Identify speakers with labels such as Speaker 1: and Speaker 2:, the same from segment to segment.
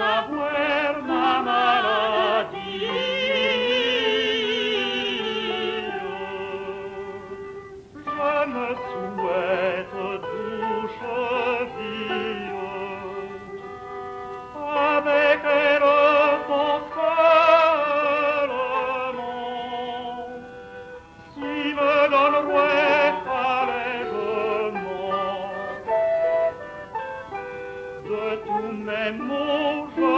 Speaker 1: of de tous mes mots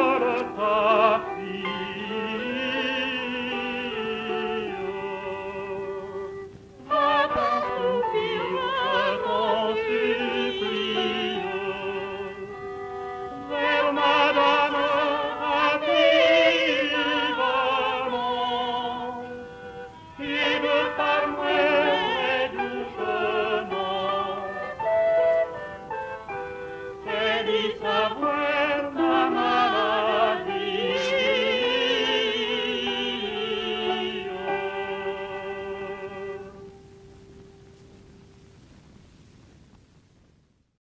Speaker 1: ready to work.